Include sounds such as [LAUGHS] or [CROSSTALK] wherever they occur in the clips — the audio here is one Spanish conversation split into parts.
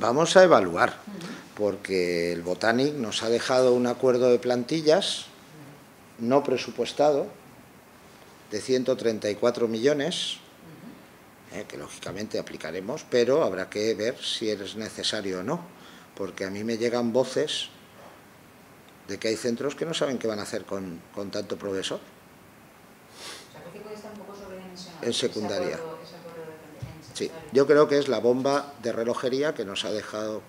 vamos a evaluar, porque el Botanic nos ha dejado un acuerdo de plantillas no presupuestado de 134 millones, eh, que lógicamente aplicaremos, pero habrá que ver si es necesario o no, porque a mí me llegan voces de que hay centros que no saben qué van a hacer con, con tanto profesor. En secundaria. Sí, yo creo que es la bomba de relojería que nos ha dejado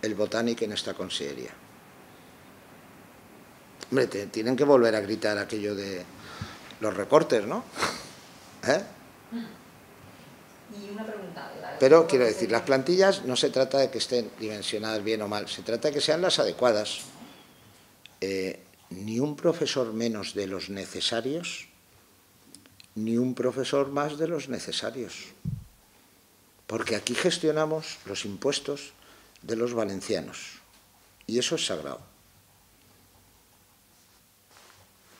el Botanic en esta consellería. Hombre, tienen que volver a gritar aquello de los recortes, ¿no? [LAUGHS] ¿Eh? Y una pregunta. Pero quiero decir, las plantillas no se trata de que estén dimensionadas bien o mal, se trata de que sean las adecuadas. Eh, ni un profesor menos de los necesarios, ni un profesor más de los necesarios. Porque aquí gestionamos los impuestos de los valencianos. Y eso es sagrado.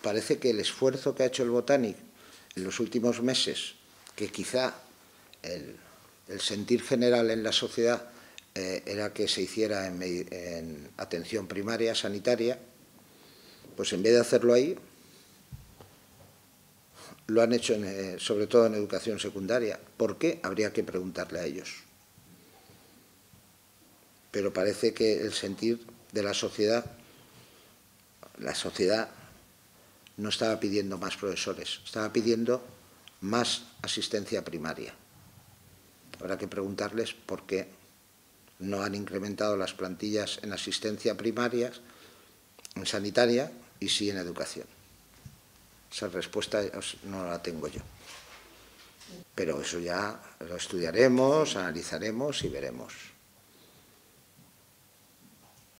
Parece que el esfuerzo que ha hecho el Botanic en los últimos meses, que quizá el, sentir general en la sociedad eh, era que se hiciera en atención primaria, sanitaria, pues en vez de hacerlo ahí, lo han hecho eh, sobre todo en educación secundaria. ¿Por qué? Habría que preguntarle a ellos. Pero parece que el sentir de la sociedad, la sociedad no estaba pidiendo más profesores, estaba pidiendo más asistencia primaria. Habrá que preguntarles por qué no han incrementado las plantillas en asistencia primaria, en sanitaria, y sí en educación. Esa respuesta no la tengo yo. Pero eso ya lo estudiaremos, analizaremos y veremos.